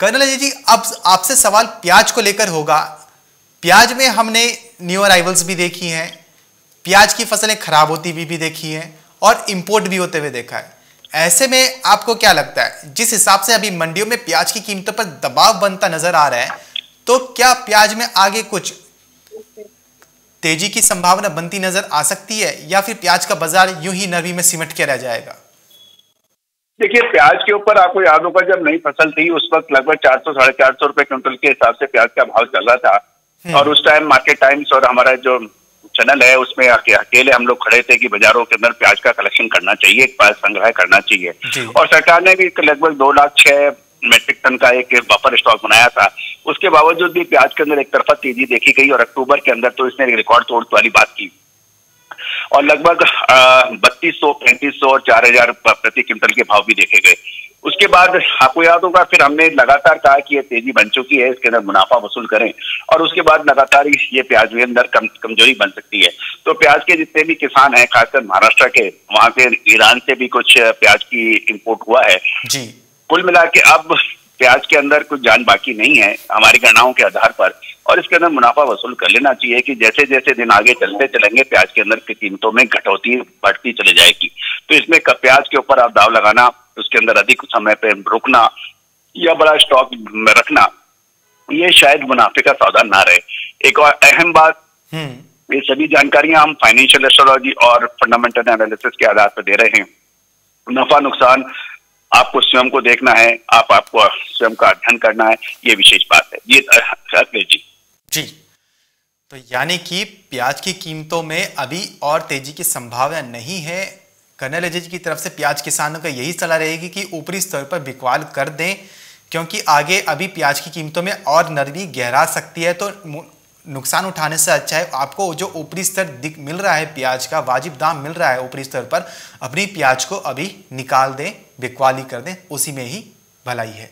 Colonel Ajay ji, अब आपसे सवाल प्याज को लेकर होगा। प्याज में हमने न्यू अराइवल्स भी देखी हैं। प्याज की फ़सलें खराब होती हुई भी देखी हैं और इंपोर्ट भी होते हुए देखा है। ऐसे में आपको क्या लगता है, जिस हिसाब से अभी मंडियों में प्याज की कीमतों पर दबाव बनता नज़र आ रहा है तो क्या प्याज में आगे कुछ तेज़ी की संभावना बनती नज़र आ सकती है, या फिर प्याज का बाज़ार यूँ ही नरवी में सिमट के रह जाएगा? देखिए प्याज के ऊपर आपको याद होगा जब नई फ़सल थी उस वक्त लगभग चार सौ साढ़े चार सौ रुपए क्विंटल के हिसाब से प्याज का भाव चल रहा था। हम्म। और उस टाइम मार्केट टाइम्स और हमारा जो चैनल है उसमें अकेले हम लोग खड़े थे कि बाजारों के अंदर प्याज का कलेक्शन करना चाहिए प्याज संग्रह करना चाहिए। और सरकार ने भी लगभग दो लाख छह मेट्रिक टन का एक बफर स्टॉक बनाया था। उसके बावजूद भी प्याज के अंदर एक तरफा तेज़ी देखी गई और अक्टूबर के अंदर तो इसने रिकॉर्ड तोड़ वाली बात की। और लगभग बत्तीस सौ पैंतीस सौ और चार हज़ार प्रति क्विंटल के भाव भी देखे गए। उसके बाद आपको याद होगा फिर हमने लगातार कहा कि ये तेज़ी बन चुकी है इसके अंदर मुनाफा वसूल करें और उसके बाद लगातार ये प्याज के अंदर कम, कमज़ोरी बन सकती है। तो प्याज के जितने भी किसान हैं खासकर महाराष्ट्र के वहाँ से ईरान से भी कुछ प्याज की इंपोर्ट हुआ है। जी। कुल मिला के अब प्याज के अंदर कुछ जान बाकी नहीं है हमारी गणनाओं के आधार पर। और इसके अंदर मुनाफा वसूल कर लेना चाहिए कि जैसे जैसे दिन आगे चलते चलेंगे प्याज के अंदर की कीमतों में घटौती बढ़ती चली जाएगी। तो इसमें प्याज के ऊपर आप दाव लगाना उसके अंदर अधिक समय पर रुकना या बड़ा स्टॉक में रखना ये शायद मुनाफे का सौदा ना रहे। एक और अहम बात हम्म। ये सभी जानकारियाँ हम फाइनेंशियल एस्ट्रोलॉजी और फंडामेंटल एनालिसिस के आधार पर दे रहे हैं। नफा नुकसान आपको स्वयं को देखना है आप आपको स्वयं का अध्ययन करना है ये विशेष बात है। ये जी जी। तो यानी कि प्याज की कीमतों में अभी और तेज़ी की संभावना नहीं है। कर्नल अजय जी की तरफ़ से प्याज किसानों का यही सलाह रहेगी कि ऊपरी स्तर पर बिकवाल कर दें, क्योंकि आगे अभी प्याज की कीमतों में और नरमी गहरा सकती है तो नुकसान उठाने से अच्छा है। आपको जो ऊपरी स्तर दिख, मिल रहा है प्याज का, वाजिब दाम मिल रहा है ऊपरी स्तर पर, अपनी प्याज को अभी निकाल दें, बिकवाली कर दें, उसी में ही भलाई है।